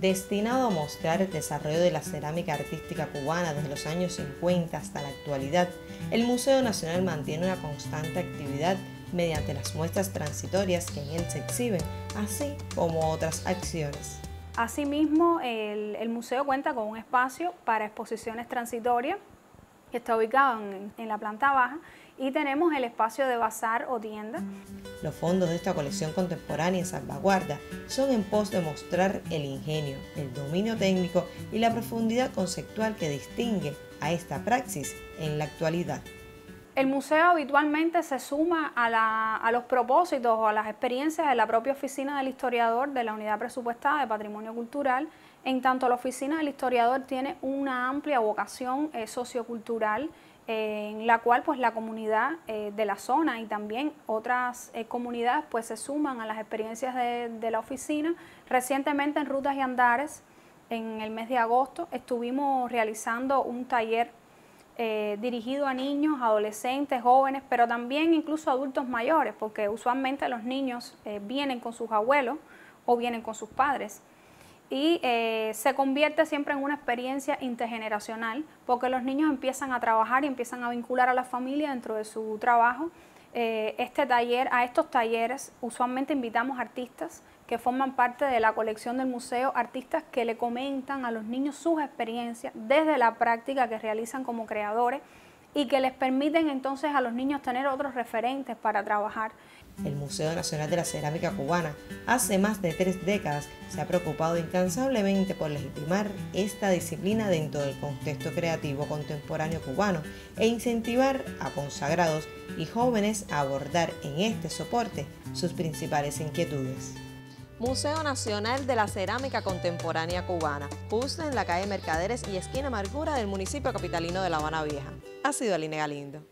Destinado a mostrar el desarrollo de la cerámica artística cubana desde los años 50 hasta la actualidad, el Museo Nacional mantiene una constante actividad mediante las muestras transitorias que en él se exhiben, así como otras acciones. Asimismo, el, el museo cuenta con un espacio para exposiciones transitorias que está ubicado en, la planta baja y tenemos el espacio de bazar o tienda. Los fondos de esta colección contemporánea en salvaguarda son en pos de mostrar el ingenio, el dominio técnico y la profundidad conceptual que distingue a esta praxis en la actualidad. El museo habitualmente se suma a, los propósitos o a las experiencias de la propia oficina del historiador de la unidad presupuestada de patrimonio cultural en tanto, la oficina del historiador tiene una amplia vocación eh, sociocultural eh, en la cual pues, la comunidad eh, de la zona y también otras comunidades pues, se suman a las experiencias de, de, la oficina. Recientemente en Rutas y Andares, en el mes de agosto, estuvimos realizando un taller dirigido a niños, adolescentes, jóvenes, pero también incluso adultos mayores, porque usualmente los niños vienen con sus abuelos o vienen con sus padres y eh, se convierte siempre en una experiencia intergeneracional porque los niños empiezan a trabajar y empiezan a vincular a la familia dentro de su trabajo. Eh, este taller, a estos talleres usualmente invitamos artistas que forman parte de la colección del museo, artistas que le comentan a los niños sus experiencias desde la práctica que realizan como creadores y que les permiten entonces a los niños tener otros referentes para trabajar. El Museo Nacional de la Cerámica Cubana hace más de tres décadas se ha preocupado incansablemente por legitimar esta disciplina dentro del contexto creativo contemporáneo cubano e incentivar a consagrados y jóvenes a abordar en este soporte sus principales inquietudes. Museo Nacional de la Cerámica Contemporánea Cubana, justo en la calle Mercaderes y esquina Amargura del municipio capitalino de La Habana Vieja. Ha sido Aline Galindo.